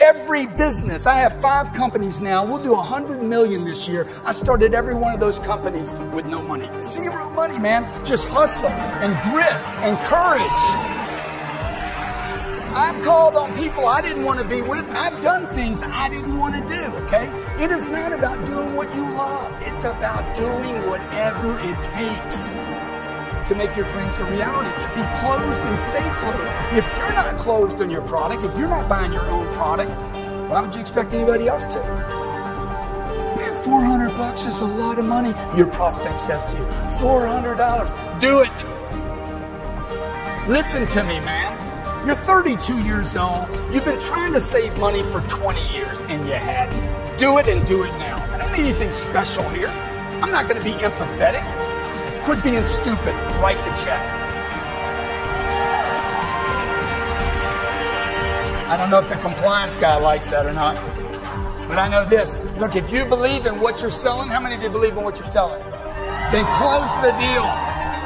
Every business, I have five companies now. We'll do a 100 million this year. I started every one of those companies with no money. Zero money, man. Just hustle and grit and courage. I've called on people I didn't want to be with. I've done things I didn't want to do, okay? It is not about doing what you love, it's about doing whatever it takes to make your dreams a reality, to be closed and stay closed. If you're not closed on your product, if you're not buying your own product, why would you expect anybody else to? Man, 400 bucks is a lot of money. Your prospect says to you, $400, do it. Listen to me, man. You're 32 years old. You've been trying to save money for 20 years and you hadn't. Do it and do it now. I don't need anything special here. I'm not going to be empathetic. Quit being stupid. Write the check. I don't know if the compliance guy likes that or not. But I know this. Look, if you believe in what you're selling, how many of you believe in what you're selling? Then close the deal.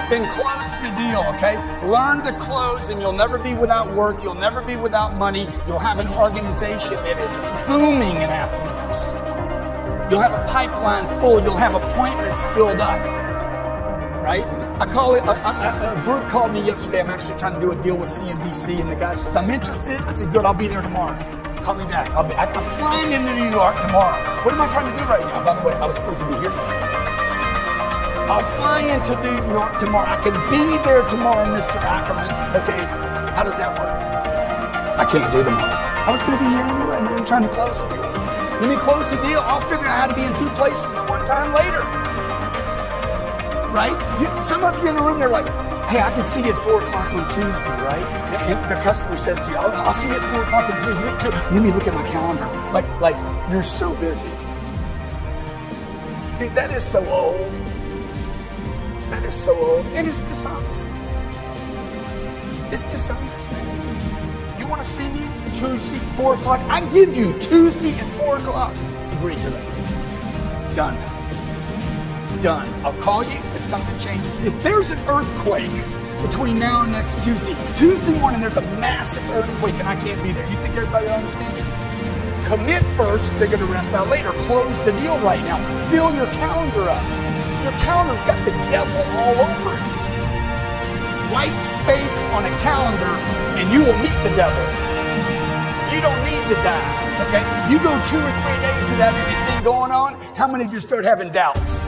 Then close the deal, okay? Learn to close and you'll never be without work. You'll never be without money. You'll have an organization that is booming in affluence. You'll have a pipeline full. You'll have appointments filled up right? I call it, a, a, a, group called me yesterday. I'm actually trying to do a deal with CNBC, and the guy says, I'm interested. I said, good, I'll be there tomorrow. Call me back. I'll be, I, am flying into New York tomorrow. What am I trying to do right now? By the way, I was supposed to be here today. I'll fly into New York tomorrow. I can be there tomorrow, Mr. Ackerman. Okay, how does that work? I can't do tomorrow. I was going to be here anyway, and I'm trying to close the deal. Let me close the deal. I'll figure out how to be in two places at one time later right? You, some of you in the room, they're like, hey, I can see you at 4 o'clock on Tuesday, right? And, the customer says to you, I'll, I'll, see you at 4 o'clock on Tuesday. Let me look at my calendar. Like, like you're so busy. Dude, that is so old. That is so old. And it's dishonest. It's dishonest, man. You want to see me Tuesday, 4 o'clock? I give you Tuesday at 4 o'clock. Agree to that. Done done. I'll call you if something changes. If there's an earthquake between now and next Tuesday, Tuesday morning there's a massive earthquake and I can't be there. You think everybody understands? Commit first, figure the rest out later. Close the deal right now. Fill your calendar up. Your calendar's got the devil all over it. White space on a calendar and you will meet the devil. You don't need to die, okay? You go two or three days without anything going on, how many of you start having doubts?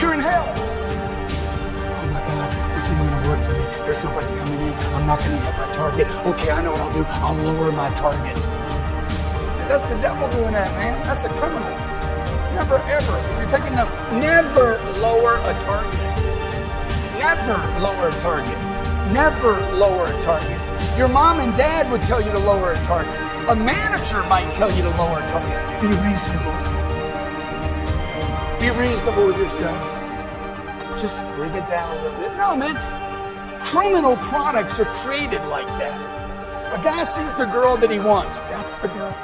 You're in hell. Oh my God, this isn't to work for me. There's nobody coming in. I'm not going to hit my target. Okay, I know what I'll do. I'll lower my target. That's the devil doing that, man. That's a criminal. Never, ever, if you're taking notes, never lower a target. Never lower a target. Never lower a target. Your mom and dad would tell you to lower a target. A manager might tell you to lower a target. Be reasonable. Be reasonable with yourself. Just bring it down a little bit. No, man. Criminal products are created like that. A guy sees the girl that he wants. That's the girl.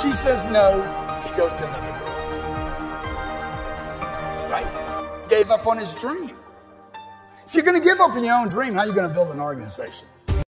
She says no. He goes to another girl. Right? Gave up on his dream. If you're going to give up on your own dream, how are you going to build an organization?